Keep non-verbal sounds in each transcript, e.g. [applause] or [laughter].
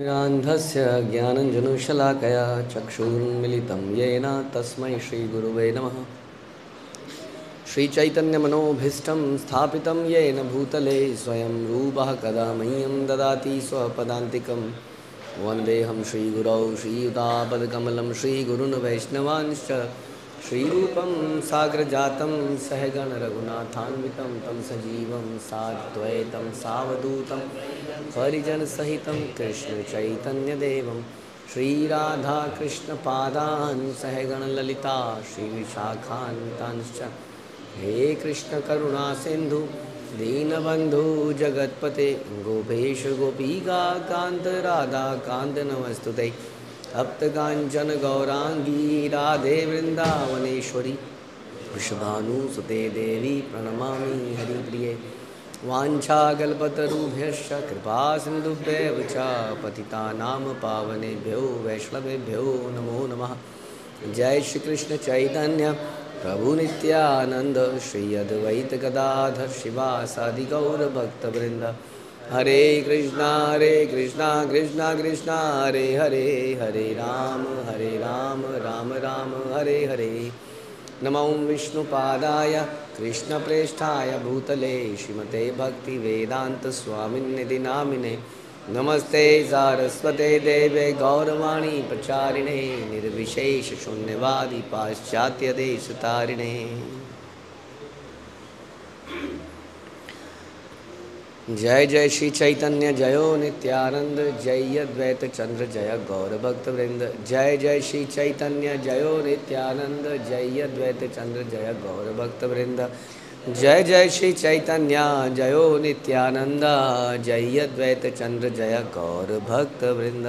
अन्धस्य ज्ञानञ्जनुशलाकया चक्षुरुन्मिलितं येन तस्मै श्रीगुरुवे नमः। श्रीचैतन्यमनोभीष्टं स्थापितं येन भूतले स्वयं रूपः कदा मह्यं ददाति स्वपदान्तिकं। वन्देऽहं श्रीगुरौ श्रीयुतापदकमलं श्रीगुरुन् वैष्णवांश्च श्रीरूपं साग्रजातं सहगणरघुनाथान्वितं तं सजीवं साद्वैतं सावधूतं परिजनसहितं कृष्णचैतन्यदेवं श्रीराधाकृष्णपादान् सहगणललिता श्रीविशाखान्तांश्च। हे कृष्णकरुणासिन्धु दीनबन्धु जगत्पते, गोपेश गोपीका कान्त राधाकान्त नमस्तु तप्तकाञ्चन गौराङ्गी राधे वृन्दावनेश्वरी वृषभानुसुते देवी प्रणमा हरिप्रिये। वाञ्छाकल्पतरुभ्यश्च कृपा सिन्धुभ्येव च पतितानां पावनेभ्यो वैष्णवेभ्यो नमो नमः। जय श्रीकृष्ण चैतन्य। प्रभु नित्यानंद श्री अद्वैत गदाधर शिवासादि गौरभक्तवृंद हरे कृष्णा हरे कृष्णा कृष्णा कृष्णा, हरे हरे हरे राम हरे राम राम राम, हरे हरे। नमो विष्णुपादाय कृष्णप्रेष्ठाय भूतले श्रीमते भक्तिवेदान्तस्वामिन्निधि नामिने नमस्ते सारस्वते देवे गौरवाणी प्रचारिणे निर्विशेषशून्यवादी पाश्चात्यदेशतारिणे जय जय श्री चैतन्य, जयो नित्यानंद, जय अद्वैत चंद्र, जय गौर भक्त वृंद। जय जय श्री चैतन्य, जयो नित्यानंद, जय अद्वैत चंद्र, जय गौर भक्त वृंद। जय जय श्री चैतन्य, जयो नित्यानंद, जय अद्वैत चंद्र, जय गौर भक्त वृंद।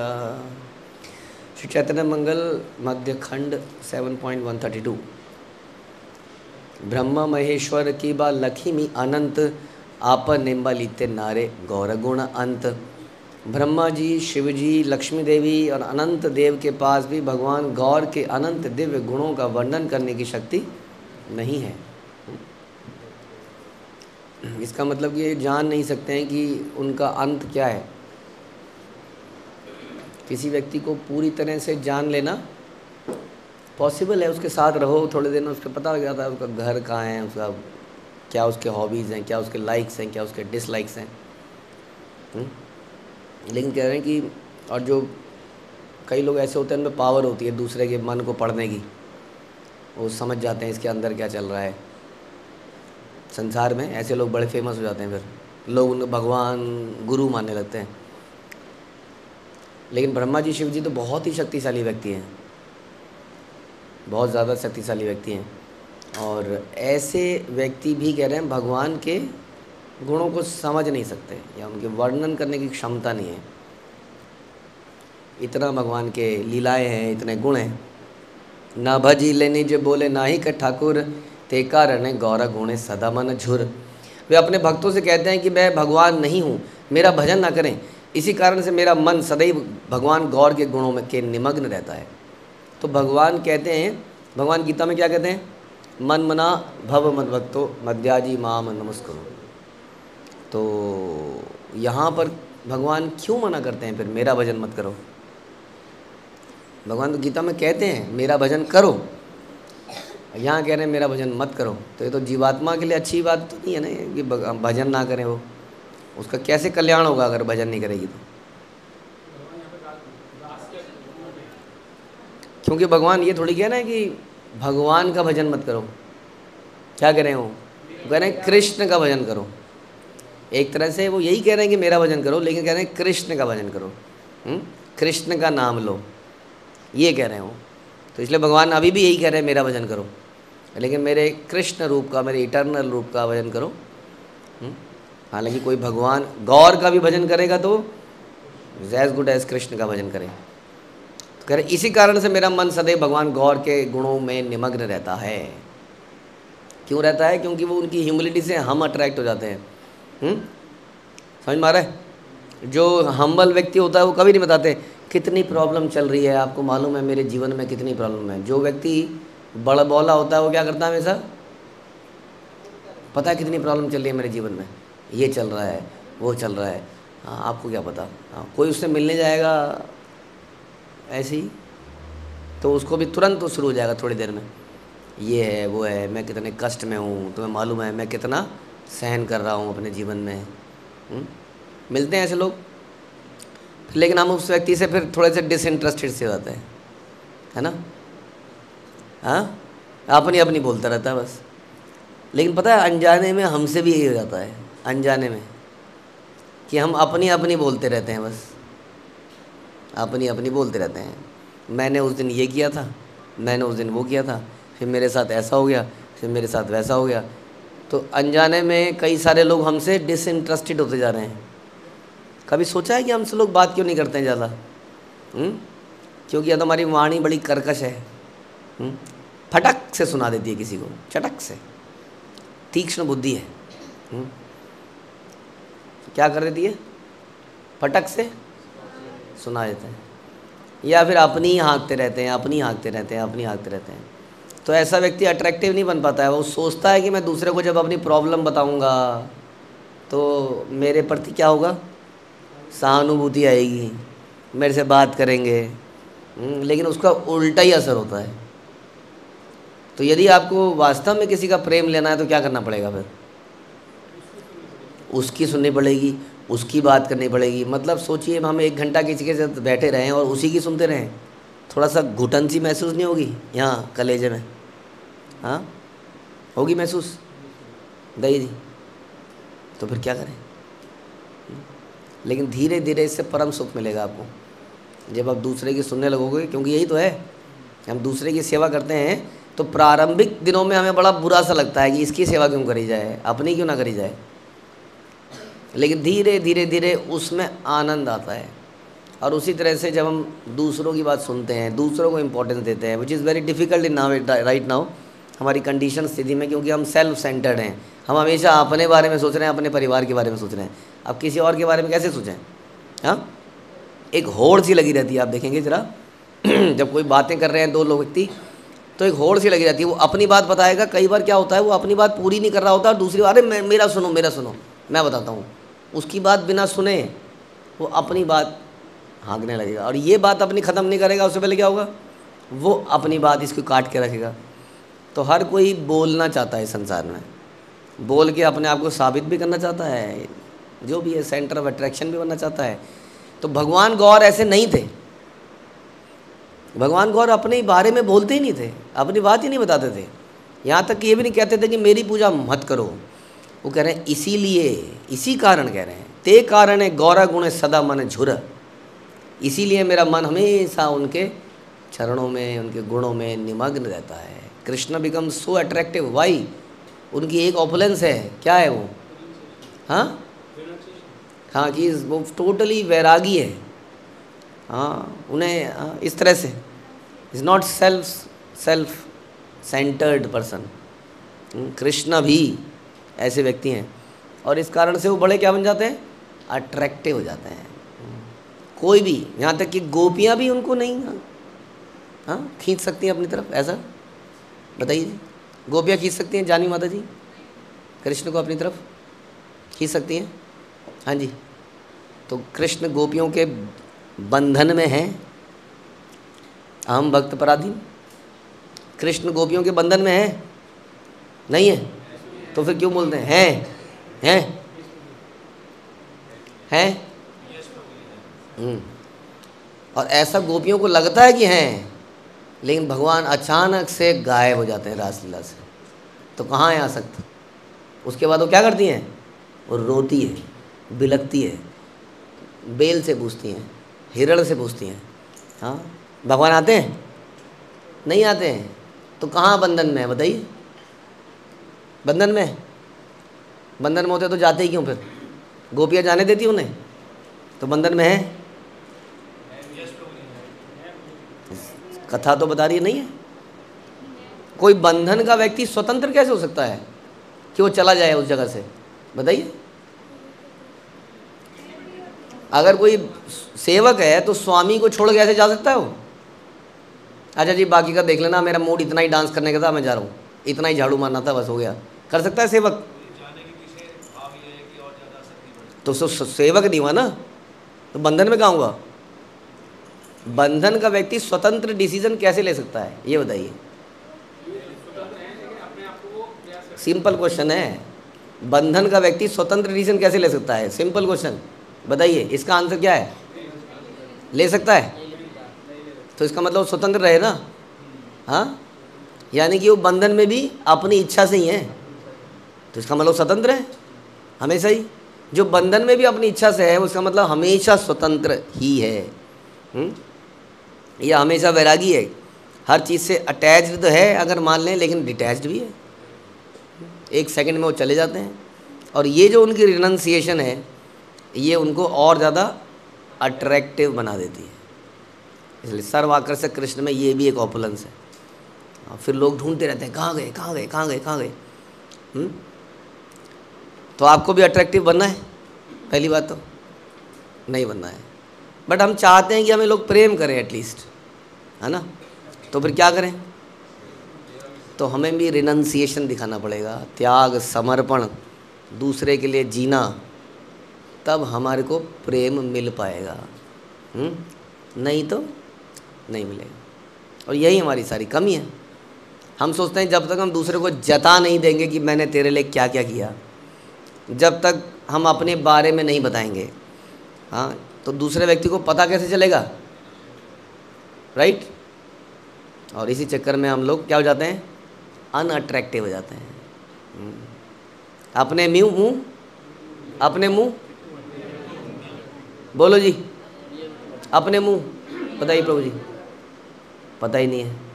श्री चैतन्य मंगल, मध्य खंड seven point one thirty two ब्रह्म महेश्वर की बा लक्ष्मी अनंत आप निम्बलिते नारे गौर गुण अंत। ब्रह्मा जी, शिव जी, लक्ष्मी देवी और अनंत देव के पास भी भगवान गौर के अनंत दिव्य गुणों का वर्णन करने की शक्ति नहीं है। इसका मतलब ये जान नहीं सकते हैं कि उनका अंत क्या है। किसी व्यक्ति को पूरी तरह से जान लेना पॉसिबल है, उसके साथ रहो, थोड़े दिन, उसको पता लग जाता है उसका घर कहाँ है, उसका क्या उसके हॉबीज़ हैं, क्या उसके लाइक्स हैं, क्या उसके डिसलाइक्स हैं? लेकिन कह रहे हैं कि, और जो कई लोग ऐसे होते हैं, उनमें पावर होती है दूसरे के मन को पढ़ने की। वो समझ जाते हैं इसके अंदर क्या चल रहा है। संसार में ऐसे लोग बड़े फ़ेमस हो जाते हैं फिर। लोग उनको भगवान, गुरु मानने लगते हैं। लेकिन ब्रह्मा जी, शिव जी तो बहुत ही शक्तिशाली व्यक्ति हैं। बहुत ज़्यादा शक्तिशाली व्यक्ति हैं। और ऐसे व्यक्ति भी कह रहे हैं, भगवान के गुणों को समझ नहीं सकते या उनके वर्णन करने की क्षमता नहीं है। इतना भगवान के लीलाएँ हैं, इतने गुण हैं। ना भजी लेनी जो बोले ना ही के ठाकुर, ते कारण गौर गुणे सदा मन झुर। वे अपने भक्तों से कहते हैं कि मैं भगवान नहीं हूँ, मेरा भजन ना करें। इसी कारण से मेरा मन सदैव भगवान गौर के गुणों में के निमग्न रहता है। तो भगवान कहते हैं, भगवान गीता में क्या कहते हैं? मन मना भव मद भक्तो मध्याजी माम नमस्करो। तो यहाँ पर भगवान क्यों मना करते हैं? फिर मेरा भजन मत करो। भगवान तो गीता में कहते हैं, मेरा भजन करो। यहाँ कह रहे हैं, मेरा भजन मत करो। तो ये तो जीवात्मा के लिए अच्छी बात तो नहीं है ना कि भजन ना करें वो। उसका कैसे कल्याण होगा अगर भजन नहीं करेगी तो? क्योंकि भगवान ये थोड़ी कह रहे हैं कि भगवान का भजन मत करो। क्या कह रहे हो? कह रहे हैं, कृष्ण का भजन करो। एक तरह से वो यही कह रहे हैं कि मेरा भजन करो, लेकिन कह रहे हैं, कृष्ण का भजन करो। कृष्ण का नाम लो। ये कह रहे हो। तो इसलिए भगवान अभी भी यही कह रहे हैं, मेरा भजन करो। लेकिन मेरे कृष्ण रूप का, मेरे इटर्नल रूप का भजन करो। हालाँकि कोई भगवान गौर का भी भजन करेगा तो एज गुड एज कृष्ण का भजन करे। तो कह रहे इसी कारण से मेरा मन सदैव भगवान गौर के गुणों में निमग्न रहता है। क्यों रहता है? क्योंकि वो उनकी ह्यूमिलिटी से हम अट्रैक्ट हो जाते हैं। समझ में आ रहा है? जो हम्बल व्यक्ति होता है, वो कभी नहीं बताते, कितनी प्रॉब्लम चल रही है? आपको मालूम है मेरे जीवन में कितनी प्रॉब्लम है? जो व्यक्ति बड़बौला होता है, वो क्या करता है हमेशा? पता है कितनी प्रॉब्लम चल रही है मेरे जीवन में? ये चल रहा है, वो चल रहा है। हाँ आपको क्या पता? हाँ कोई उससे मिलने जाएगा ऐसे ही। तो उसको भी तुरंत तो शुरू हो जाएगा थोड़ी देर में। ये है, वो है, मैं कितने कष्ट में हूँ, तुम्हें मालूम है, मैं कितना सहन कर रहा हूँ अपने जीवन में? हम्म? मिलते हैं ऐसे लोग। लेकिन हम उस व्यक्ति से फिर थोड़े से डिसइंटरेस्टेड से जाते हैं। है ना? हाँ? अपनी अपनी बोलता रहता है बस। लेकिन पता है, अनजाने में हमसे भी यही हो जाता है। अनजाने में। कि हम अपनी अपनी बोलते रहते हैं बस। अपनी अपनी बोलते रहते हैं। मैंने उस दिन ये किया था, मैंने उस दिन वो किया था, फिर मेरे साथ ऐसा हो गया, फिर मेरे साथ वैसा हो गया। तो अनजाने में कई सारे लोग हमसे डिसइंटरेस्टेड होते जा रहे हैं। कभी सोचा है कि हमसे लोग बात क्यों नहीं करते हैं ज़्यादा? हम्म? क्योंकि तो हमारी वाणी बड़ी कर्कश है। हम्म? फटक से सुना देती है किसी को, चटक से। तीक्ष्ण बुद्धि है। हम्म? क्या कर देती है? फटक से सुना देते हैं। या फिर अपनी ही हाँकते रहते हैं अपनी हाँकते रहते हैं अपनी हाँकते रहते हैं। तो ऐसा व्यक्ति अट्रैक्टिव नहीं बन पाता है। वो सोचता है कि मैं दूसरे को जब अपनी प्रॉब्लम बताऊँगा तो मेरे प्रति क्या होगा? सहानुभूति आएगी। मेरे से बात करेंगे। हम्म, लेकिन उसका उल्टा ही असर होता है। तो यदि आपको वास्तव में किसी का प्रेम लेना है तो क्या करना पड़ेगा फिर? उसकी सुननी पड़ेगी। उसकी बात करनी पड़ेगी। मतलब सोचिए, हम एक घंटा किसी के साथ बैठे रहें और उसी की सुनते रहें। थोड़ा सा घुटन सी महसूस नहीं होगी? यहाँ, कलेजे में। हाँ? होगी महसूस? दही जी। तो फिर क्या करें? लेकिन धीरे धीरे इससे परम सुख मिलेगा आपको। जब आप दूसरे की सुनने लगोगे, क्योंकि यही तो है, हम दूसरे की सेवा करते हैं तो प्रारंभिक दिनों में हमें बड़ा बुरा सा लगता है कि इसकी सेवा क्यों करी जाए? अपनी क्यों ना करी जाए? लेकिन धीरे धीरे धीरे उसमें आनंद आता है। और उसी तरह से जब हम दूसरों की बात सुनते हैं, दूसरों को इम्पोर्टेंस देते हैं which is very difficult in now right now हमारी कंडीशन स्थिति में, क्योंकि हम सेल्फ सेंटर्ड हैं। हम हमेशा अपने बारे में सोच रहे हैं, अपने परिवार के बारे में सोच रहे हैं। अब किसी और के बारे में कैसे सोचें? हाँ? एक होड़ सी लगी रहती है, आप देखेंगे ज़रा। [clears throat] जब कोई बातें कर रहे हैं दो लोग व्यक्ति तो एक होड़ सी लगी रहती है। वो अपनी बात बताएगा, कई बार क्या होता है, वो अपनी बात पूरी नहीं कर रहा होता, और दूसरी बार मेरा सुनो मेरा सुनो, मैं बताता हूँ। उसकी बात बिना सुने, वो अपनी बात हाँकने लगेगा। और ये बात अपनी ख़त्म नहीं करेगा, उससे पहले क्या होगा? वो अपनी बात इसको काट के रखेगा। तो हर कोई बोलना चाहता है संसार में। बोल के अपने आप को साबित भी करना चाहता है, जो भी है सेंटर ऑफ़ अट्रैक्शन भी बनना चाहता है। तो भगवान गौर ऐसे नहीं थे। भगवान गौर अपने बारे में बोलते ही नहीं थे, अपनी बात ही नहीं बताते थे। यहाँ तक कि ये भी नहीं कहते थे कि मेरी पूजा मत करो। वो कह रहे हैं इसीलिए इसी कारण कह रहे हैं। ते कारण है गौरा गुण सदा मन झुर। इसीलिए मेरा मन हमेशा उनके चरणों में उनके गुणों में निमग्न रहता है। Krishna become so attractive why उनकी एक ऑपुलेंस है। क्या है वो? हाँ? हाँ कि वो टोटली वैरागी है। हाँ उन्हें हाँ, इस तरह से। Is not self self centred person Krishna भी ऐसे व्यक्ति हैं। और इस कारण से वो बड़े क्या बन जाते हैं? अट्रैक्टिव हो जाते हैं। कोई भी यहाँ तक कि गोपियाँ भी उनको नहीं हाँ, हाँ खींच सकती हैं अपनी तरफ़ ऐसा? बताइए जी। गोपियाँ खींच सकती हैं जानी माता जी? कृष्ण को अपनी तरफ़ खींच सकती हैं? हाँ जी। तो कृष्ण गोपियों के बंधन में हैं। अहम भक्त पराधीन। कृष्ण गोपियों के बंधन में है? नहीं है? तो फिर क्यों बोलते हैं? हैं? हैं? हम्म। और ऐसा गोपियों को लगता है कि हैं, लेकिन भगवान अचानक से गायब हो जाते हैं रासलीला से। तो कहाँ है सकते? उसके बाद वो क्या करती हैं? वो रोती है बिलकती है, बेल से पूछती हैं, हिरण से पूछती हैं। हाँ? भगवान आते हैं? नहीं आते हैं? तो कहाँ बंधन में है? बताइए। बंधन में? बंधन में होते तो जाते ही क्यों फिर? गोपियाँ जाने देती उन्हें? तो बंधन में है? कथा तो बता रही है, नहीं है? कोई बंधन का व्यक्ति स्वतंत्र कैसे हो सकता है कि वो चला जाए उस जगह से? बताइए। अगर कोई सेवक है तो स्वामी को छोड़ के ऐसे जा सकता है वो? अच्छा जी, बाकी का देख लेना, मेरा मूड इतना ही डांस करने का था, मैं जा रहा हूँ। इतना ही झाड़ू मारना था, बस हो गया। कर सकता है सेवक? तो सो सेवक नहीं हुआ ना? तो बंधन में कहाँ हुआ? बंधन का व्यक्ति स्वतंत्र डिसीज़न कैसे ले सकता है? ये बताइए। सिंपल क्वेश्चन है। बंधन का व्यक्ति स्वतंत्र डिसीज़न कैसे ले सकता है? सिंपल क्वेश्चन बताइए, इसका आंसर क्या है? ले सकता है? तो इसका मतलब स्वतंत्र रहे ना? हाँ? यानी कि वो बंधन में भी अपनी इच्छा से ही है। तो इसका मतलब स्वतंत्र है? हमेशा ही। जो बंधन में भी अपनी इच्छा से है, उसका मतलब हमेशा स्वतंत्र ही है। हुँ? या हमेशा वैरागी है। हर चीज़ से अटैच तो है, अगर मान लें, लेकिन डिटैच्ड भी है। एक सेकंड में वो चले जाते हैं। और ये जो उनकी रिनंसिएशन है, ये उनको और ज़्यादा अट्रैक्टिव बना देती है। इसलिए सर्वाकर्षक कृष्ण में ये भी एक ऑपुलेंस है। और फिर लोग ढूंढते रहते हैं, कहाँ गए कहाँ गए कहाँ गए कहाँ गए? हम्म? तो आपको भी अट्रैक्टिव बनना है? पहली बात तो नहीं बनना है। बट हम चाहते हैं कि हमें लोग प्रेम करें एटलीस्ट है ना? तो फिर क्या करें? तो हमें भी रिनंसिएशन दिखाना पड़ेगा। त्याग, समर्पण, दूसरे के लिए जीना, तब हमारे को प्रेम मिल पाएगा। हुँ? हम्म? नहीं तो नहीं मिलेगा। और यही हमारी सारी कमी है। हम सोचते हैं जब तक हम दूसरे को जता नहीं देंगे कि मैंने तेरे लिए क्या क्या किया, जब तक हम अपने बारे में नहीं बताएँगे हाँ तो दूसरे व्यक्ति को पता कैसे चलेगा? राइट और इसी चक्कर में हम लोग क्या हो जाते हैं? अनअट्रैक्टिव हो जाते हैं। हम्म। अपने मुँह मुँह, अपने मुँह। बोलो जी। अपने मुँह। पता ही प्रभु जी। पता ही नहीं है।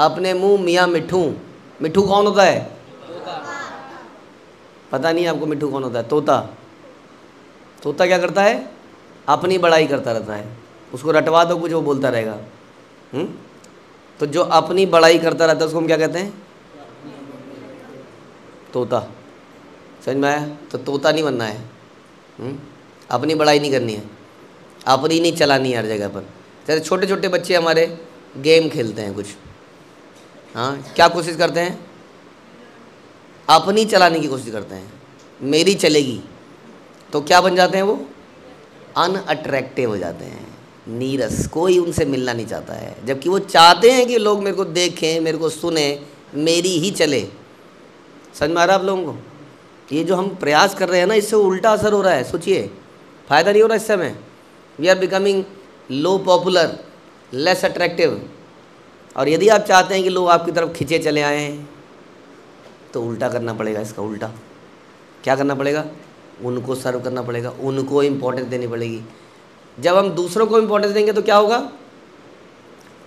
अपने मुँह मियाँ मिठू। मिठू कौन होता है? पता नहीं आपको मिठू कौन होता है। तोता। तोता क्या करता है? अपनी बड़ाई करता रहता है। उसको रटवा दो कुछ, वो बोलता रहेगा? हम्म? तो जो अपनी बड़ाई करता रहता है, उसको हम क्या कहते हैं? तोता। समझ में आया? तो तोता नहीं बनना है। हुँ? हम्म? अपनी बड़ाई नहीं करनी है। अपनी नहीं चलानी है हर जगह पर। जैसे छोटे छोटे बच्चे हमारे गेम खेलते हैं कुछ। हाँ क्या कोशिश करते हैं? अपनी चलाने की कोशिश करते हैं। मेरी चलेगी। तो क्या बन जाते हैं वो? अनअट्रैक्टिव हो जाते हैं। नीरस, कोई उनसे मिलना नहीं चाहता है। जबकि वो चाहते हैं कि लोग मेरे को देखें, मेरे को सुने, मेरी ही चले। समझ में आ रहा आप लोगों को? ये जो हम प्रयास कर रहे हैं ना, इससे उल्टा असर हो रहा है। सोचिए, फ़ायदा नहीं हो रहा इस समय। We are becoming low popular less attractive और यदि आप चाहते हैं कि लोग आपकी तरफ़ खिंचे चले आए हैं तो उल्टा करना पड़ेगा इसका उल्टा। क्या करना पड़ेगा? उनको सर्व करना पड़ेगा, उनको इम्पोर्टेंस देनी पड़ेगी। जब हम दूसरों को इम्पोर्टेंस देंगे तो क्या होगा?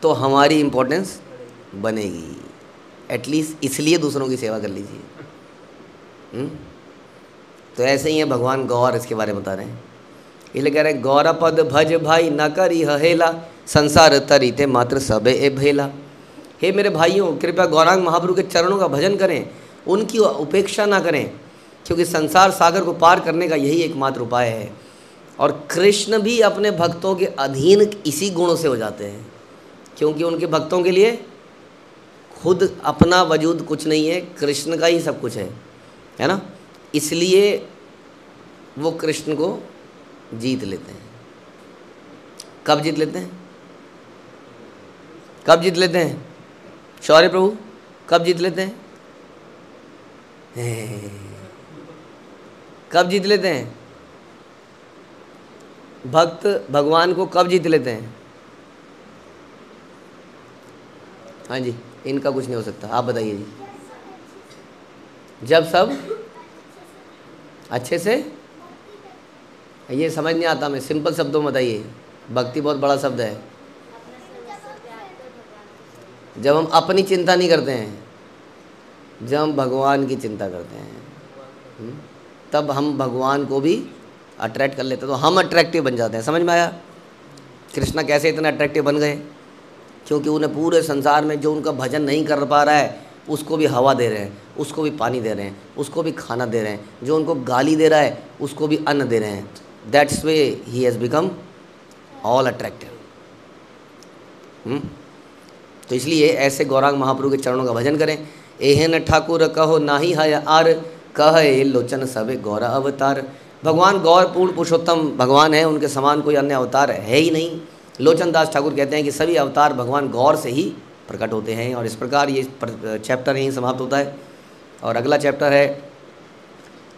तो हमारी इम्पोर्टेंस बनेगी। एटलीस्ट इसलिए दूसरों की सेवा कर लीजिए। हम्म? तो ऐसे ही है, भगवान गौर इसके बारे में बता रहे हैं। इसलिए कह रहे गौरपद भज भाई न करी हेला संसार तरीते मात्र सब ए भेला। हे मेरे भाइयों, कृपया गौरांग महाप्रभु के चरणों का भजन करें, उनकी उपेक्षा ना करें, क्योंकि संसार सागर को पार करने का यही एकमात्र उपाय है। और कृष्ण भी अपने भक्तों के अधीन इसी गुणों से हो जाते हैं, क्योंकि उनके भक्तों के लिए खुद अपना वजूद कुछ नहीं है, कृष्ण का ही सब कुछ है है ना? इसलिए वो कृष्ण को जीत लेते हैं। कब जीत लेते हैं? कब जीत लेते हैं? शौर्य प्रभु, कब जीत लेते हैं? [laughs] कब जीत लेते हैं? भक्त भगवान को कब जीत लेते हैं? हाँ जी, इनका कुछ नहीं हो सकता। आप बताइए जी। जब सब अच्छे से ये समझ नहीं आता मैं सिंपल शब्दों में बताइए। भक्ति बहुत बड़ा शब्द है। जब हम अपनी चिंता नहीं करते हैं जब हम भगवान की चिंता करते हैं हम्म, तब हम भगवान को भी अट्रैक्ट कर लेते तो हम अट्रैक्टिव बन जाते हैं। समझ में आया? कृष्णा कैसे इतने अट्रैक्टिव बन गए? क्योंकि उन्हें पूरे संसार में जो उनका भजन नहीं कर पा रहा है उसको भी हवा दे रहे हैं उसको भी पानी दे रहे हैं उसको भी खाना दे रहे हैं। जो उनको गाली दे रहा है उसको भी अन्न दे रहे हैं। That's way he has become all attractive तो इसलिए ऐसे गौरांग महाप्रभु के चरणों का भजन करें। एहन ठाकुर कहो नाही है आर, कह लोचन सब गौरा अवतार। भगवान गौर पूर्ण पुरुषोत्तम भगवान है, उनके समान कोई अन्य अवतार है ही नहीं। लोचन दास ठाकुर कहते हैं कि सभी अवतार भगवान गौर से ही प्रकट होते हैं और इस प्रकार ये चैप्टर यहीं समाप्त होता है। और अगला चैप्टर है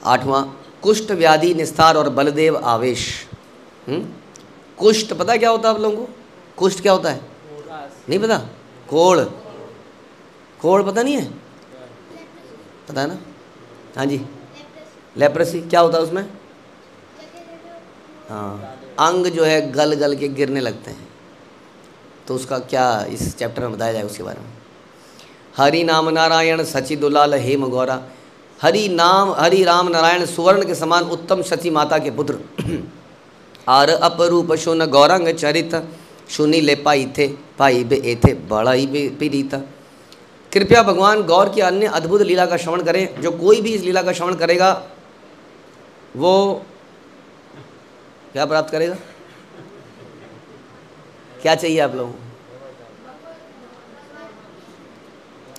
आठवां। कुष्ठ व्याधि निस्तार और बलदेव आवेश। हम्म? कुष्ठ, पता क्या होता है आप लोगों को? कुष्ठ क्या होता है? नहीं पता? कोड़ कोड़ पता नहीं है? पता है ना? हाँ जी। लेप्रसी, क्या होता है उसमें? हाँ। अंग जो है गल गल के गिरने लगते हैं। तो उसका क्या इस चैप्टर में बताया जाए उसके बारे में? हरि नाम नारायण सची दुलाल हेम गौरा। हरि नाम, हरि राम नारायण सुवर्ण के समान उत्तम सची माता के पुत्र। [clears throat] आर अपरूप शुन गौरंग चरित सुनी ले पाई थे, पाई बे ए थे बड़ा ही पीड़िता। कृपया भगवान गौर की अन्य अद्भुत लीला का श्रवण करें। जो कोई भी इस लीला का श्रवण करेगा, वो क्या प्राप्त करेगा? क्या चाहिए आप लोगों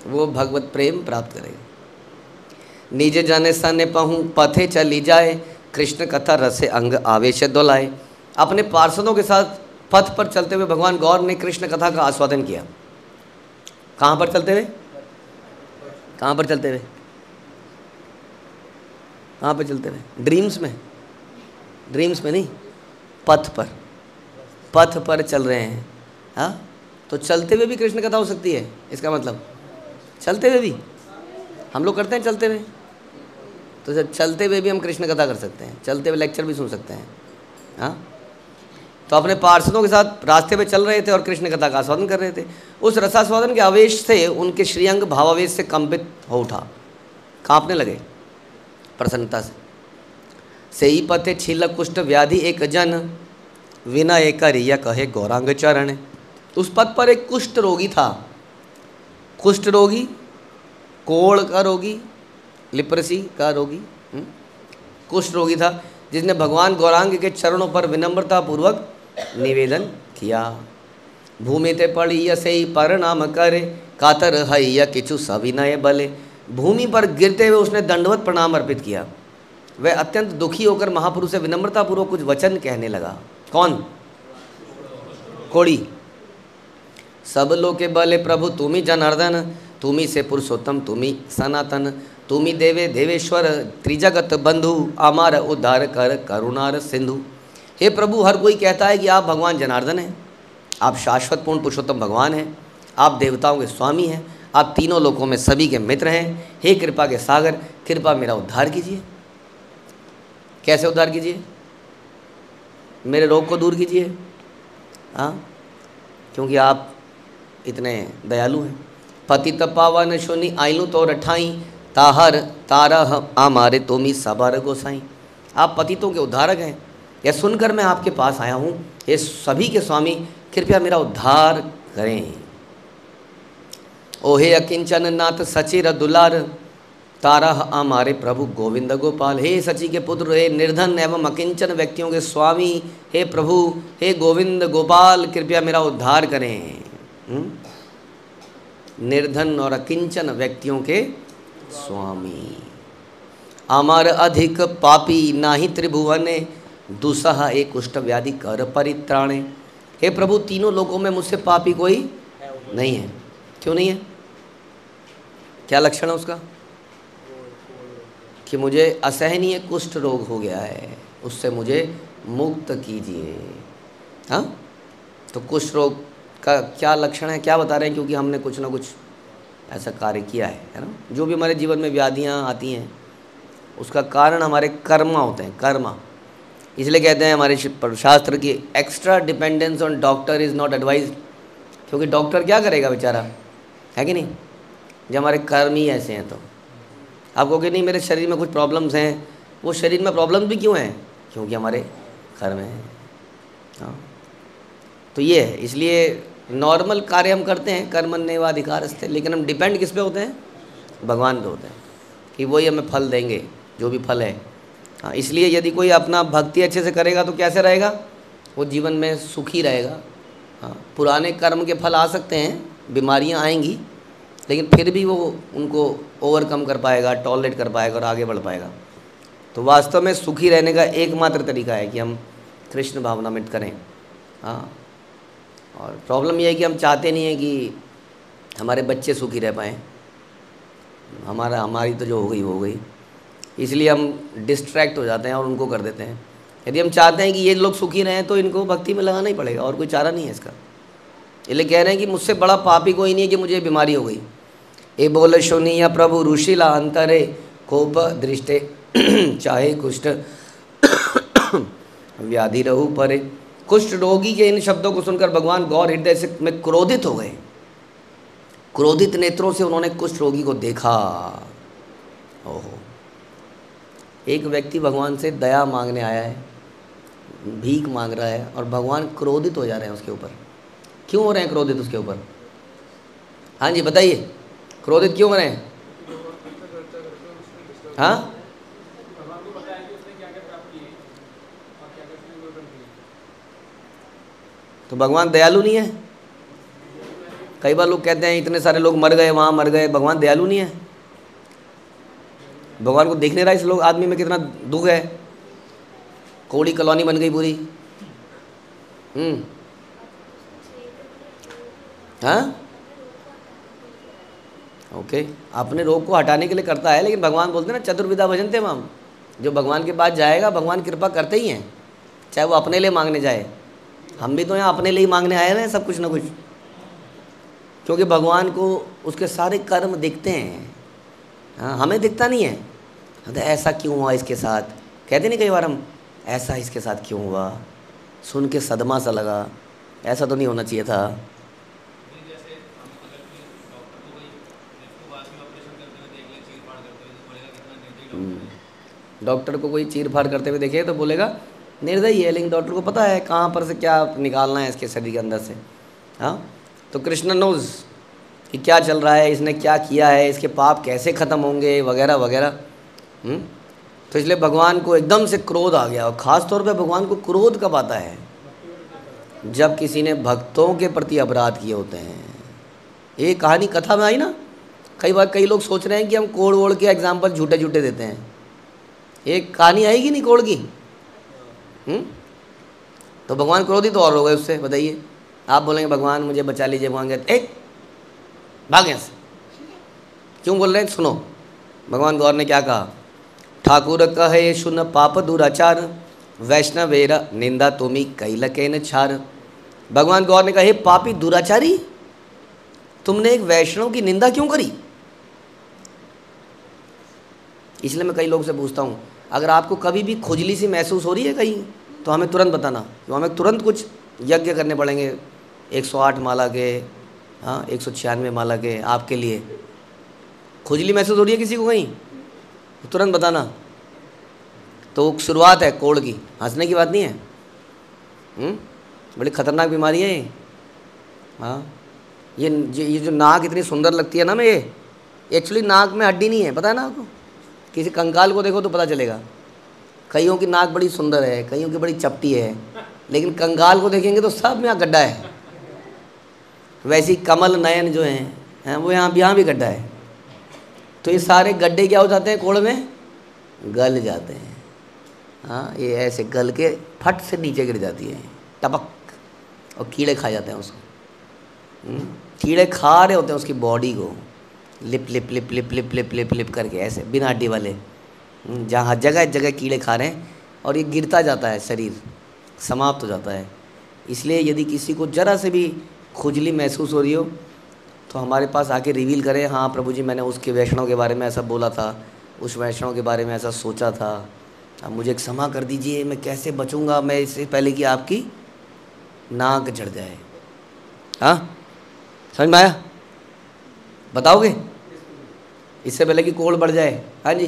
वो भगवत प्रेम प्राप्त करेगा। निज जाने सन पहूँ, पथे चली जाए, कृष्ण कथा रसे अंग आवेश दोलाए। अपने पार्षदों के साथ पथ पर चलते हुए भगवान गौर ने कृष्ण कथा का आस्वादन किया। कहाँ पर चलते हुए? कहाँ पर चलते हुए? कहाँ पर चलते हुए? ड्रीम्स में। ड्रीम्स में नहीं, पथ पर। पथ पर चल रहे हैं। हाँ? तो चलते हुए भी कृष्ण कथा हो सकती है, इसका मतलब। चलते हुए भी। हम लोग करते हैं चलते हुए। तो जब चलते हुए भी हम कृष्ण कथा कर सकते हैं, चलते हुए लेक्चर भी सुन सकते हैं। हाँ? तो अपने पार्षदों के साथ रास्ते पे चल रहे थे और कृष्ण कथा का आस्वादन कर रहे थे। उस रसास्वादन के आवेश से उनके श्रीअंग भावावेश से कंपित हो उठा। कांपने लगे प्रसन्नता से। से ही पथे छिल कुष्ठ व्याधि एक जन विनय करिया कहे गौरांग चरण। उस पद पर एक कुष्ठ रोगी था। कुष्ठ रोगी कोड़ का रोगी, लिप्रसी का रोगी हम्म? कुष्ठ रोगी था, जिसने भगवान गौरांग के चरणों पर विनम्रता पूर्वक निवेदन किया। भूमि ते पड़ी पर नाम करे, कातर हैया किचु सविनय बले। भूमि पर गिरते हुए उसने दंडवत प्रणाम अर्पित किया। वह अत्यंत दुखी होकर महापुरुष से विनम्रतापूर्वक कुछ वचन कहने लगा। कौन? कोड़ी सब लोग के बले, प्रभु तुम्ही जनार्दन तुम्ही से पुरुषोत्तम तुम्ही सनातन तुम्ही देवे देवेश्वर, त्रिजगत बंधु, अमार उद्धार कर करुणार सिंधु। हे प्रभु, हर कोई कहता है कि आप भगवान जनार्दन हैं। आप शाश्वत पूर्ण पुरुषोत्तम भगवान हैं। आप देवताओं के स्वामी हैं। आप तीनों लोकों में सभी के मित्र हैं। हे कृपा के सागर, कृपा मेरा उद्धार कीजिए। कैसे उद्धार कीजिए? मेरे रोग को दूर कीजिए। हाँ? क्योंकि आप इतने दयालु हैं। पति पावन शोनी आयलू तो रठाई ताहर तारा आमारे तोमी सबर गोसाई। आप पतितों के उद्धारक हैं। यह सुनकर मैं आपके पास आया हूँ। ये सभी के स्वामी, कृपया मेरा उद्धार करें। ओहे अकिंचन नाथ सचिर दुलार तारा हमारे प्रभु गोविंद गोपाल। हे सची के पुत्र, हे निर्धन एवं अकिंचन व्यक्तियों के स्वामी, हे प्रभु, हे गोविंद गोपाल, कृपया मेरा उद्धार करें। हुँ? निर्धन और अकिंचन व्यक्तियों के स्वामी। अमर अधिक पापी नाही त्रिभुवन, दुसह एक कुष्ठ व्याधि कर परित्राणे। हे प्रभु, तीनों लोगों में मुझसे पापी कोई नहीं है। क्यों नहीं है? क्या लक्षण है उसका? कि मुझे असहनीय कुष्ठ रोग हो गया है, उससे मुझे मुक्त कीजिए। हाँ? तो कुष्ठ रोग का क्या लक्षण है, क्या बता रहे हैं, क्योंकि हमने कुछ ना कुछ ऐसा कार्य किया है है ना? जो भी हमारे जीवन में व्याधियाँ आती हैं, उसका कारण हमारे कर्मा होते हैं, कर्मा। इसलिए कहते हैं हमारे शास्त्र की extra dependence on doctor is not advise क्योंकि डॉक्टर क्या करेगा बेचारा? है कि नहीं? जब हमारे कर्म ही ऐसे हैं तो। आप कहोगे नहीं, मेरे शरीर में कुछ प्रॉब्लम्स हैं, वो शरीर में प्रॉब्लम भी क्यों हैं? क्योंकि हमारे कर्म हैं। हाँ। तो ये है, इसलिए नॉर्मल कार्य हम करते हैं कर्मण्यवाधिकार स्थित लेकिन हम डिपेंड किस पे होते हैं? भगवान पे होते हैं, कि वही हमें फल देंगे, जो भी फल है। हाँ इसलिए यदि कोई अपना भक्ति अच्छे से करेगा तो कैसे रहेगा? वो जीवन में सुखी रहेगा। हाँ पुराने कर्म के फल आ सकते हैं, बीमारियाँ आएँगी, लेकिन फिर भी वो उनको ओवरकम कर पाएगा टॉलरेट कर पाएगा और आगे बढ़ पाएगा। तो वास्तव में सुखी रहने का एकमात्र तरीका है कि हम कृष्ण भावना में करें। हाँ और प्रॉब्लम यह है कि हम चाहते नहीं हैं कि हमारे बच्चे सुखी रह पाएँ। हमारा, हमारी तो जो हो गई हो गई। इसलिए हम डिस्ट्रैक्ट हो जाते हैं और उनको कर देते हैं। यदि हम चाहते हैं कि ये लोग सुखी रहें तो इनको भक्ति में लगाना ही पड़ेगा, और कोई चारा नहीं है इसका। इसलिए कह रहे हैं कि मुझसे बड़ा पापी कोई नहीं है कि मुझे बीमारी हो गई। ए बोल या प्रभु, ऋषिला अंतरे कोप दृष्टे, चाहे कुष्ठ, व्याधि रहू परे। कुष्ठ रोगी के इन शब्दों को सुनकर भगवान गौर हृदय से में क्रोधित हो गए। क्रोधित नेत्रों से उन्होंने कुष्ठ रोगी को देखा। ओहो। एक व्यक्ति भगवान से दया मांगने आया है, भीख मांग रहा है और भगवान क्रोधित हो जा रहे हैं उसके ऊपर। क्यों हो रहे हैं क्रोधित उसके ऊपर? हाँ जी, बताइए। क्रोधित क्यों हो रहे हैं? हाँ? तो भगवान दयालु नहीं है? कई बार लोग कहते हैं, इतने सारे लोग मर गए, वहाँ मर गए, भगवान दयालु नहीं है? भगवान को देखने रहा इस लोग आदमी में कितना दुख है? कोड़ी कॉलोनी बन गई पूरी। हम्म। हाँ? ओके। अपने रोग को हटाने के लिए करता है, लेकिन भगवान बोलते हैं ना चतुर्विदा भजन थे माम। जो भगवान के पास जाएगा, भगवान कृपा करते ही हैं, चाहे वो अपने लिए मांगने जाए। हम भी तो यहाँ अपने लिए मांगने आए हैं सब कुछ ना कुछ। क्योंकि भगवान को उसके सारे कर्म दिखते हैं। हाँ हमें दिखता नहीं है। तो ऐसा क्यों हुआ इसके साथ? कहते नहीं कई बार हम, ऐसा इसके साथ क्यों हुआ? सुन के सदमा सा लगा। ऐसा तो नहीं होना चाहिए था। हम्म। डॉक्टर को कोई चीर फाड़ करते हुए देखे तो बोलेगा निर्दयी है, लेकिन डॉक्टर को पता है कहाँ पर से क्या निकालना है इसके शरीर के अंदर से। हाँ? तो कृष्ण नोज़ कि क्या चल रहा है, इसने क्या किया है, इसके पाप कैसे ख़त्म होंगे, वगैरह वगैरह। हम्म? तो इसलिए भगवान को एकदम से क्रोध आ गया, और ख़ास तौर पे भगवान को क्रोध कब आता है? जब किसी ने भक्तों के प्रति अपराध किए होते हैं। ये कहानी कथा में आई ना? कई बार कई लोग सोच रहे हैं कि हम कोड़ वोड़ के एग्ज़ाम्पल झूठे झूठे देते हैं। एक कहानी आएगी नहीं कोड़ की? तो भगवान क्रोधित तो और हो गए उससे, बताइए। आप बोलेंगे, भगवान, मुझे बचा लीजिए। भगवान कहते एक भाग से। क्यों बोल रहे हैं? सुनो। भगवान गौर ने क्या कहा? ठाकुर कहे, सुन पाप दुराचार, वैष्णवेर निंदा तुमी न छार। भगवान गौर ने कहा पापी दुराचारी, तुमने एक वैष्णव की निंदा क्यों करी? इसलिए मैं कई लोगों से पूछता हूँ अगर आपको कभी भी खुजली सी महसूस हो रही है कहीं तो हमें तुरंत बताना। तो हमें तुरंत कुछ यज्ञ करने पड़ेंगे। 108 माला के हाँ एक सौ छियानवे माला के आपके लिए। खुजली महसूस हो रही है किसी को कहीं? तो तुरंत बताना। तो शुरुआत है कोड़ की। हंसने की बात नहीं है? हुँ? बड़ी खतरनाक बीमारी है ये। हाँ। ये ये जो नाक इतनी सुंदर लगती है ना मैं ये एक्चुअली नाक में हड्डी नहीं है, पता है ना आपको? किसी कंकाल को देखो तो पता चलेगा। कईयों की नाक बड़ी सुंदर है कईयों की बड़ी चपटी है लेकिन कंगाल को देखेंगे तो सब यहाँ गड्ढा है। वैसी कमल नयन जो हैं हैं वो यहाँ यहाँ भी गड्ढा है। तो ये सारे गड्ढे क्या हो जाते हैं कोड़ में? गल जाते हैं। हाँ ये ऐसे गल के फट से नीचे गिर जाती है टपक और कीड़े खा जाते हैं उसको। हम्म, कीड़े खा रहे होते हैं उसकी बॉडी को। Lip lip lip lip lip lip lip lip करके ऐसे बिना हड्डी वाले। हम्म, जहाँ जगह जगह कीड़े खा रहे हैं और ये गिरता जाता है शरीर समाप्त हो जाता है। इसलिए यदि किसी को ज़रा से भी खुजली महसूस हो रही हो तो हमारे पास आके रिवील करें हाँ प्रभु जी मैंने उसके वैष्णव के बारे में ऐसा बोला था उस वैष्णव के बारे में ऐसा सोचा था। अब मुझे क्षमा कर दीजिए मैं कैसे बचूँगा? मैं इससे पहले कि आपकी नाक चढ़ जाए। हाँ? समझ में आया? बताओगे? इससे पहले कि कोड़ बढ़ जाए। हाँ जी।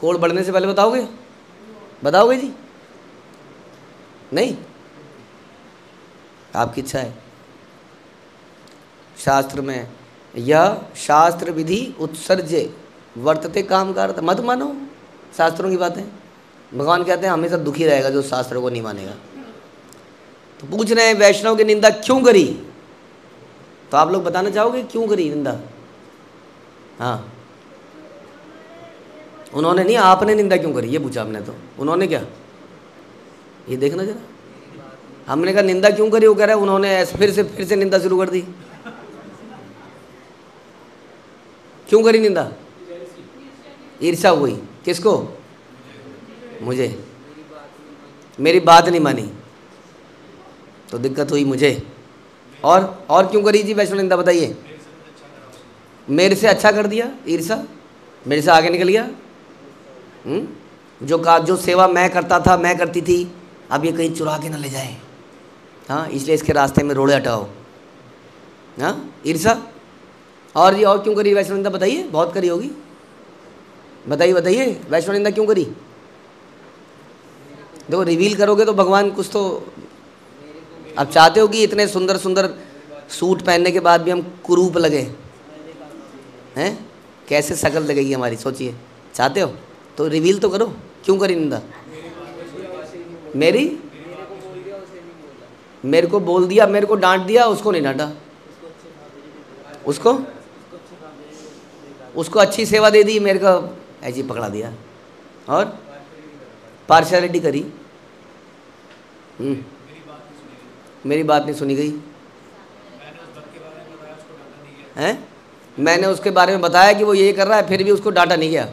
कोड़ बढ़ने से पहले बताओगे? बताओगे जी? नहीं? आपकी इच्छा है। शास्त्र में, यह शास्त्र विधि उत्सर्जे वर्तते काम कर मत मानो। शास्त्रों की बातें। भगवान कहते हैं, हमेशा दुखी रहेगा जो शास्त्रों को नहीं मानेगा। तो पूछ रहे हैं, वैष्णव की निंदा क्यों करी? तो आप लोग बताना चाहोगे क्यों करी निंदा? हाँ। उन्होंने नहीं, आपने निंदा क्यों करी? ये पूछा हमने तो। उन्होंने क्या? ये देखना जरा। हमने कहा, निंदा क्यों करी? वो कह रहा है, उन्होंने फिर से फिर से निंदा शुरू कर दी। क्यों करी निंदा? ईर्षा हुई। किसको? मुझे। मेरी बात नहीं मानी। तो दिक्कत हुई मुझे। और और क्यों करी जी वैष्णो निंदा बताइए? मेरे से अच्छा कर दिया, ईर्षा? मेरे से आगे निकल गया? हम्म? जो का, जो सेवा मैं करता था, मैं करती थी, अब ये कहीं चुरा के ना ले जाए। हाँ इसलिए इसके रास्ते में रोड़े हटाओ। हाँ ईर्षा? और जी, और क्यों करी वैष्णो निंदा बताइए? बहुत करी होगी। बताइए बताइए, वैष्णो निंदा क्यों करी? देखो, रिवील करोगे तो भगवान कुछ तो अब चाहते हो कि इतने सुंदर सुंदर सूट पहनने के बाद भी हम कुरूप लगे? हैं? कैसे शकल लगेगी हमारी? सोचिए। चाहते हो? तो रिवील तो करो। क्यों करी निंदा? मेरी? मेरे को बोल दिया, मेरे को डांट दिया, उसको नहीं डांटा। उसको? उसको अच्छी सेवा दे दी, मेरे को ऐसी पकड़ा दिया। और? पार्शलिटी करी। हम्म। मेरी बात नहीं सुनी गई। हैं? मैंने उसके बारे में बताया कि वो ये कर रहा है, फिर भी उसको डांटा नहीं गया।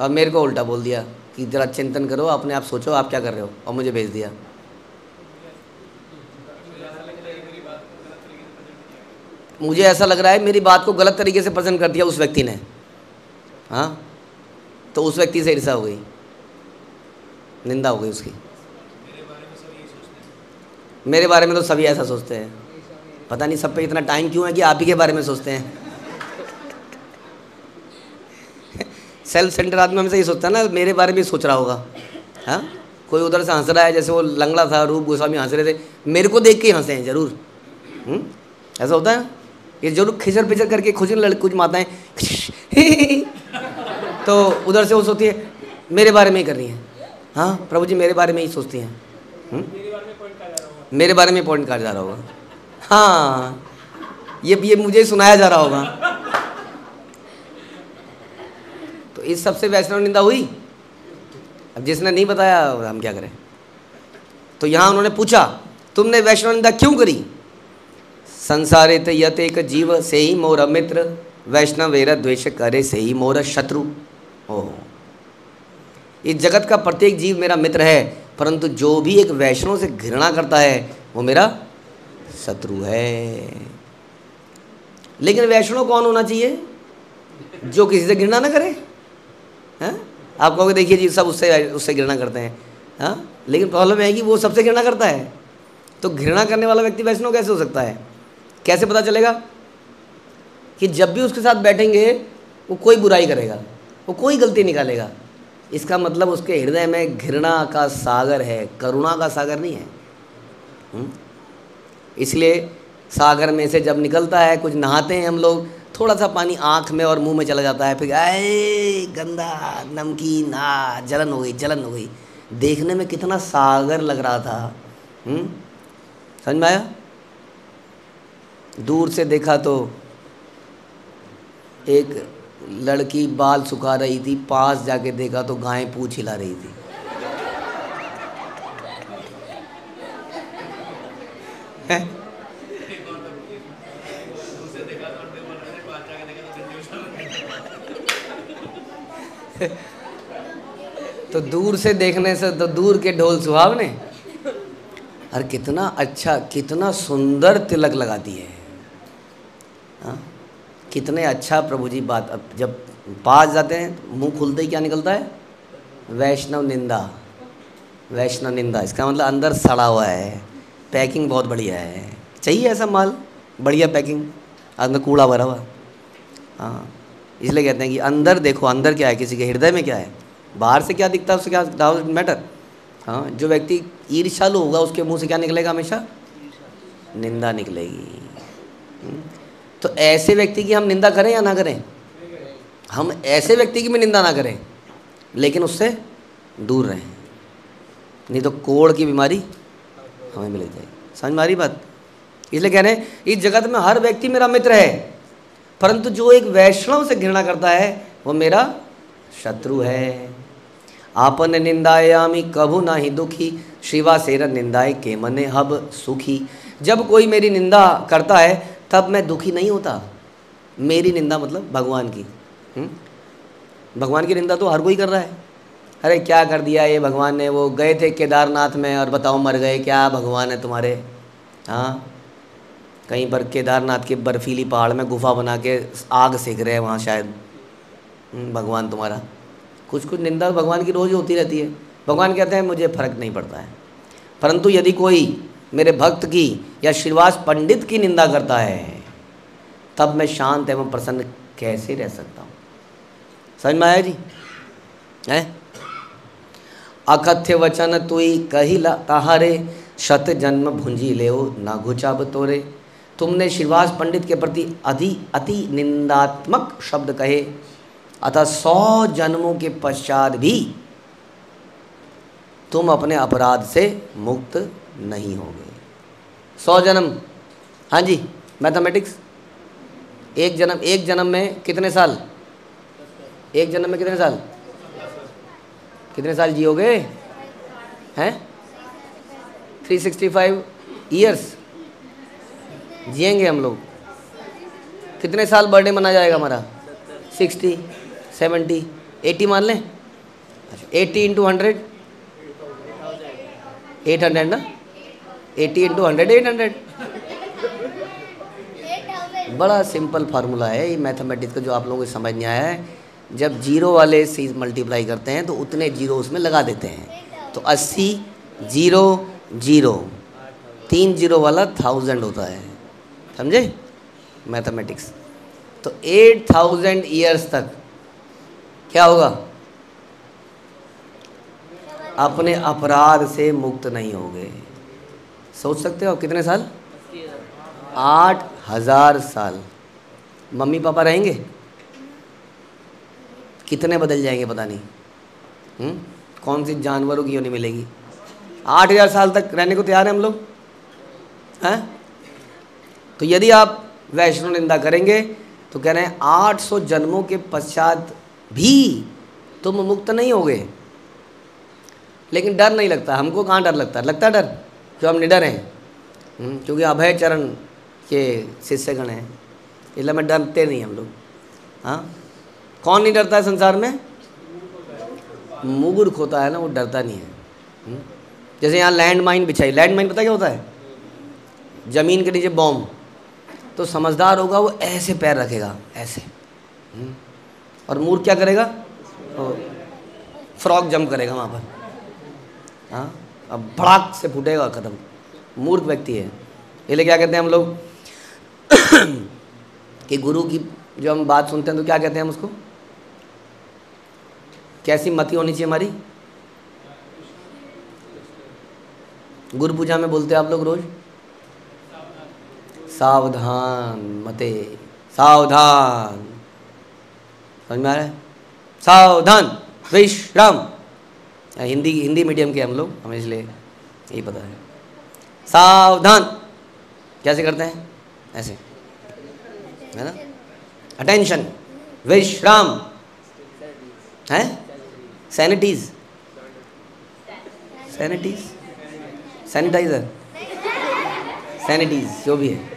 और मेरे को उल्टा बोल दिया कि ज़रा चिंतन करो, अपने आप सोचो, आप क्या कर रहे हो? और मुझे भेज दिया। मुझे ऐसा लग रहा है मेरी बात को गलत तरीके से प्रेजेंट कर दिया उस व्यक्ति ने। हाँ? तो उस व्यक्ति से ईर्षा हो गई। निंदा हो गई उसकी। मेरे बारे में तो सभी ऐसा सोचते हैं। पता नहीं सब पे इतना टाइम क्यों है कि आप ही के बारे में सोचते हैं। सेल्फ सेंटर आदमी हमेशा ये सोचता है ना, मेरे बारे में सोच रहा होगा। हाँ? कोई उधर से हंस रहा है, जैसे वो लंगड़ा था, रूप गोस्वामी हंस रहे थे। मेरे को देख के ही हंसे हैं, ज़रूर। हम्म? ऐसा होता है? ये ज़रूर खिचर पिचर करके खुश लड़के कुछ माताएँ [laughs] तो उधर से वो सोचती है, मेरे बारे में ही कर रही हैं। हाँ प्रभु जी मेरे बारे में ही सोचती हैं। हम्म? मेरे बारे में पॉइंट कहा जा रहा होगा। हाँ ये ये मुझे सुनाया जा रहा होगा। तो इस सबसे वैष्णव निंदा हुई? अब जिसने नहीं बताया हम क्या करें? तो यहाँ उन्होंने पूछा, तुमने वैष्णव निंदा क्यों करी? संसारित यत एक जीव से ही मोर मित्र, वैष्णव वेर द्वेष करे से ही मोर शत्रु। ओ इस जगत का प्रत्येक जीव मेरा मित्र है। परंतु जो भी एक वैष्णव से घृणा करता है, वो मेरा शत्रु है। लेकिन वैष्णव कौन होना चाहिए जो किसी से घृणा ना करे? हैं? आप कहोगे, देखिए जी, सब उससे उससे घृणा करते हैं। हाँ? लेकिन प्रॉब्लम है कि वो सबसे घृणा करता है। तो घृणा करने वाला व्यक्ति वैष्णव कैसे हो सकता है? कैसे पता चलेगा कि जब भी उसके साथ बैठेंगे, वो कोई बुराई करेगा, वो कोई गलती निकालेगा? इसका मतलब उसके हृदय में घृणा का सागर है, करुणा का सागर नहीं है हम्म? इसलिए सागर में से जब निकलता है, कुछ नहाते हैं हम लोग थोड़ा सा पानी आँख में और मुँह में चला जाता है, फिर आए, गंदा, नमकीन, आ, जलन हो गई, जलन हो गई देखने में कितना सागर लग रहा था हम्म? समझ में आया दूर से देखा तो एक लड़की बाल सुखा रही थी, पास जाके देखा तो गाय पूछ हिला रही थी। तो दूर से देखने से तो दूर के ढोल सुहावने। और कितना अच्छा कितना सुंदर तिलक लगाती है हाँ। कितने अच्छा प्रभु जी बात, अब जब पास जाते हैं, मुँह खुलते ही क्या निकलता है? वैष्णव निंदा। वैष्णव निंदा, इसका मतलब अंदर सड़ा हुआ है, पैकिंग बहुत बढ़िया है। चाहिए ऐसा माल? बढ़िया पैकिंग अंदर कूड़ा भरा हुआ। हाँ इसलिए कहते हैं कि अंदर देखो, अंदर क्या है, किसी के हृदय में क्या है? बाहर से क्या दिखता है, उससे क्या डाउट मैटर हाँ जो व्यक्ति ईर्षालु होगा, उसके मुँह से क्या निकलेगा हमेशा? निंदा निकलेगी। हम्म। तो ऐसे व्यक्ति की हम निंदा करें या ना करें? हम ऐसे व्यक्ति की भी निंदा ना करें, लेकिन उससे दूर रहें। नहीं तो कोड़ की बीमारी हमें मिल जाएगी। समझ मारी बात? इसलिए कह रहे हैं, इस जगत में हर व्यक्ति मेरा मित्र है, परंतु जो एक वैष्णव से घृणा करता है, वो मेरा शत्रु है। आपन निंदायामी कभू ना ही दुखी, शिवा सेर निंदाए के मने हब सुखी। जब कोई मेरी निंदा करता है तब मैं दुखी नहीं होता। मेरी निंदा मतलब भगवान की। हुँ? हम्म? भगवान की निंदा तो हर कोई कर रहा है। अरे क्या कर दिया ये भगवान ने? वो गए थे केदारनाथ में और बताओ मर गए। क्या भगवान है तुम्हारे? हाँ? कहीं पर केदारनाथ के बर्फीली पहाड़ में गुफा बना के आग सेक रहे हैं वहाँ शायद। हम्म, भगवान तुम्हारा। कुछ कुछ निंदा भगवान की रोज़ होती रहती है। भगवान कहते हैं मुझे फ़र्क नहीं पड़ता है। परंतु यदि कोई मेरे भक्त की या श्रीवास पंडित की निंदा करता है, तब मैं शांत एवं प्रसन्न कैसे रह सकता हूँ? समझ में आया जी? है? अकथ्य वचन तुई कही कहारे शत जन्म भुंजी ले ना घुचाब तोरे। तुमने श्रीवास पंडित के प्रति अधि अति निंदात्मक शब्द कहे, अतः सौ जन्मों के पश्चात भी तुम अपने अपराध से मुक्त नहीं होगे। सौ जन्म। हाँ जी, मैथमेटिक्स। एक जन्म एक जन्म में कितने साल? एक जन्म में कितने साल? कितने साल जियोगे? हैं? थ्री सिक्सटी फाइव ईयर्स जिएँगे हम लोग। कितने साल बर्थडे मना जाएगा हमारा? सिक्सटी सेवेंटी एटी मान लें। अच्छा eighty into hundred eight hundred ना? Eighty into hundred, eight hundred. बड़ा सिंपल फार्मूला है ये मैथमेटिक्स का जो आप लोगों को समझ नहीं आया है। जब ज़ीरो वाले से मल्टीप्लाई करते हैं तो उतने ज़ीरो उसमें लगा देते हैं। तो अस्सी ज़ीरो ज़ीरो तीन ज़ीरो वाला थाउज़ेंड होता है। समझे? मैथमेटिक्स तो एट थाउज़ेंड ईयर्स तक क्या होगा? अपने अपराध से मुक्त नहीं होगे। सोच सकते हो कितने साल? आठ हज़ार साल। मम्मी पापा रहेंगे? कितने बदल जाएँगे पता नहीं। हुँ? हम्म? कौन सी जानवरों की योनि मिलेगी? आठ हज़ार साल तक रहने को तैयार हैं हम लोग? हैं? तो यदि आप वैष्णो निंदा करेंगे तो कह रहे हैं, आठ सौ जन्मों के पश्चात भी तुम मुक्त नहीं होगे। लेकिन डर नहीं लगता हमको कहाँ डर लगता? है लगता डर जो हम निडर हैं। हम्म, क्योंकि अभय चरण के शिष्यगण हैं। इसलिए मैं डरते नहीं हम लोग। हाँ? कौन नहीं डरता है संसार में? मूर्ख होता है ना वो डरता नहीं है। हम्म, जैसे यहाँ लैंड माइन बिछाई। लैंड माइन पता क्या होता है? ज़मीन के नीचे बॉम्ब। तो समझदार होगा वो ऐसे पैर रखेगा ऐसे। हम्म, और मूर्ख क्या करेगा? फ्रॉक जंप करेगा वहाँ पर। हाँ? अब भड़ाक से फूटेगा कदम मूर्ख व्यक्ति है। इसलिए क्या कहते हैं हम लोग? [clears throat] कि गुरु की जो हम बात सुनते हैं तो क्या कहते हैं हम उसको? कैसी मति होनी चाहिए हमारी? गुरु पूजा में बोलते हैं आप लोग रोज? सावधान मते। सावधान। समझ में आ रहा है? सावधान। विश्राम। हिंदी हिंदी मीडियम के हम लोग, हमें इसलिए यही पता है। सावधान! कैसे करते हैं? ऐसे। है ना? अटेंशन विश्राम! है? सैनिटीज सैनिटीज सैनिटाइजर सैनिटीज जो भी है।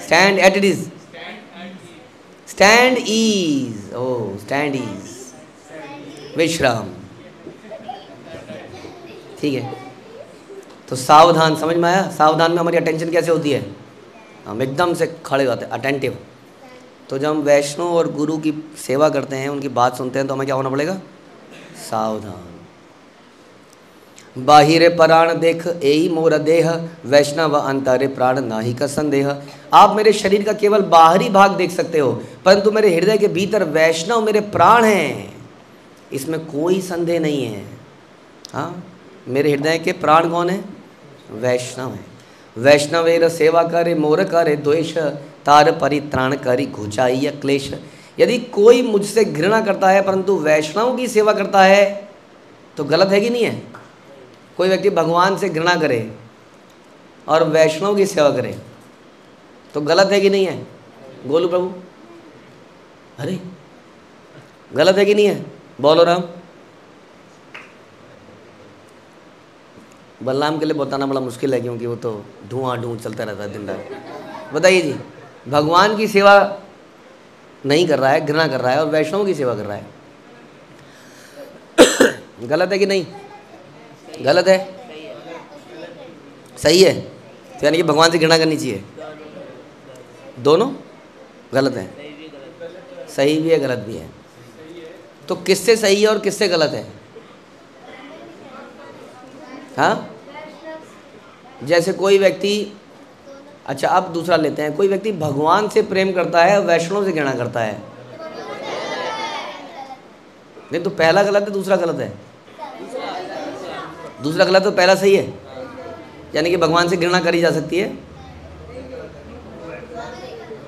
Stand at it is stand is oh stand is विश्राम ठीक है। तो सावधान, समझ में आया? सावधान में हमारी अटेंशन कैसे होती है? हम एकदम से खड़े होते हैं अटेंटिव तो जब हम वैष्णव और गुरु की सेवा करते हैं, उनकी बात सुनते हैं तो हमें क्या होना पड़ेगा? सावधान। बाहिर प्राण देख यही मोर देह। वैष्णव अंतरे प्राण नाही का संदेह। आप मेरे शरीर का केवल बाहरी भाग देख सकते हो, परंतु मेरे हृदय के भीतर वैष्णव मेरे प्राण हैं। इसमें कोई संदेह नहीं है। हाँ? मेरे हृदय के प्राण कौन है? वैष्णव है। वैष्णवेर सेवा करे, मोर करे, द्वेष तार परित्राण करी घुचाई क्लेश। यदि कोई मुझसे घृणा करता है, परंतु वैष्णव की सेवा करता है तो गलत है कि नहीं है? कोई व्यक्ति भगवान से घृणा करे और वैष्णव की सेवा करे तो गलत है कि नहीं है? गोलू प्रभु। अरे, गलत है कि नहीं है? बोलो राम। बलराम के लिए बताना बड़ा मुश्किल है क्योंकि वो तो धुआँ ढूंढ चलता रहता है दिन रात। बताइए जी, भगवान की सेवा नहीं कर रहा है, घृणा कर रहा है और वैष्णव की सेवा कर रहा है। [coughs] गलत है कि नहीं? गलत है? सही है। तो यानी कि भगवान से घृणा करनी चाहिए। दोनों गलत है। सही भी है, गलत भी है। तो किससे सही है और किससे गलत है? हाँ? जैसे कोई व्यक्ति अच्छा अब दूसरा लेते हैं। कोई व्यक्ति भगवान से प्रेम करता है, वैष्णव से घृणा करता है। नहीं तो पहला गलत है, दूसरा गलत है? दूसरा गलत तो पहला सही है। यानी कि भगवान से घृणा करी जा सकती है।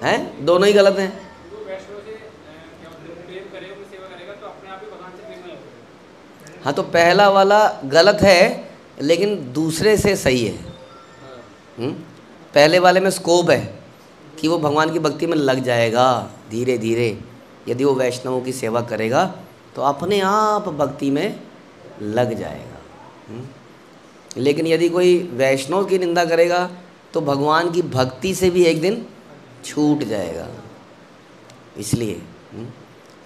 हैं? दोनों ही गलत हैं। हाँ तो पहला वाला गलत है लेकिन दूसरे से सही है हुँ? हम्म? पहले वाले में स्कोप है कि वो भगवान की भक्ति में लग जाएगा धीरे धीरे यदि वो वैष्णवों की सेवा करेगा तो अपने आप भक्ति में लग जाएगा हुँ? हम्म? लेकिन यदि कोई वैष्णव की निंदा करेगा तो भगवान की भक्ति से भी एक दिन छूट जाएगा इसलिए हम्म?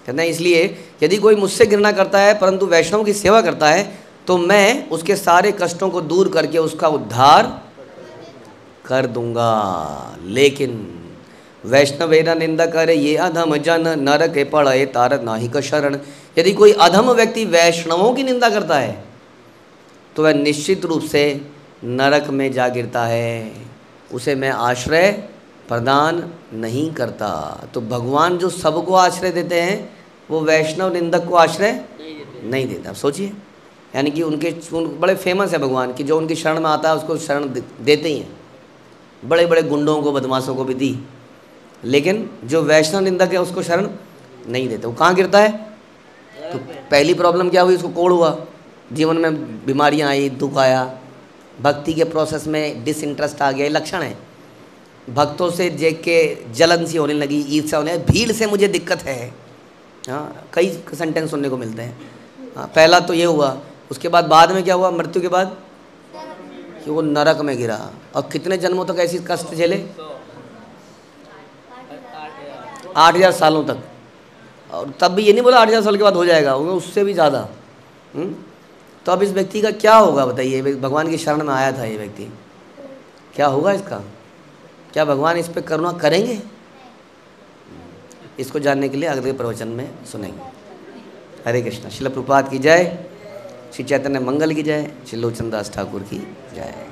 कहते हैं इसलिए यदि कोई मुझसे घृणा करता है, परंतु वैष्णव की सेवा करता है तो मैं उसके सारे कष्टों को दूर करके उसका उद्धार कर दूँगा। लेकिन वैष्णव निंदा करे ये अधम जन नर के पड़े तार नाही का शरण। यदि कोई अधम व्यक्ति वैष्णवों की निंदा करता है तो वह निश्चित रूप से नरक में जा गिरता है। उसे मैं आश्रय प्रदान नहीं करता। तो भगवान जो सबको आश्रय देते हैं वो वैष्णव निंदक को आश्रय नहीं देता। सोचिए। यानी कि उनके, उन बड़े फ़ेमस है भगवान कि, जो उनकी शरण में आता है, उसको शरण देते ही हैं। बड़े बड़े गुंडों को, बदमाशों को भी दी। लेकिन जो वैष्णव निंदक है, उसको शरण नहीं देते। वो कहाँ गिरता है? तो पहली प्रॉब्लम क्या हुई? उसको कोड़ हुआ। जीवन में बीमारियाँ आई, दुख आया। भक्ति के प्रोसेस में डिसइंटरेस्ट आ गया। लक्षण है। भक्तों से देख के जलन सी होने लगी ईद ईर्षा होने भीड़ से मुझे दिक्कत है। हाँ कई सेंटेंस सुनने को मिलते हैं। हाँ पहला तो ये हुआ उसके बाद बाद में क्या हुआ? मृत्यु के बाद? कि वो नरक में गिरा। और कितने जन्मों तक ऐसी कष्ट झेले? आठ हज़ार सालों तक। और तब भी ये नहीं बोला आठ हज़ार साल के बाद हो जाएगा उससे भी ज़्यादा। हम्म? तो अब इस व्यक्ति का क्या होगा बताइए? भगवान की शरण में आया था ये व्यक्ति। क्या होगा इसका? क्या भगवान इस पर करुणा करेंगे? इसको जानने के लिए अगले प्रवचन में सुनेंगे। हरे कृष्ण। शिल प्रपात की जय। श्री चैतन्य मंगल की जय श्री लोचनदास ठाकुर की जय।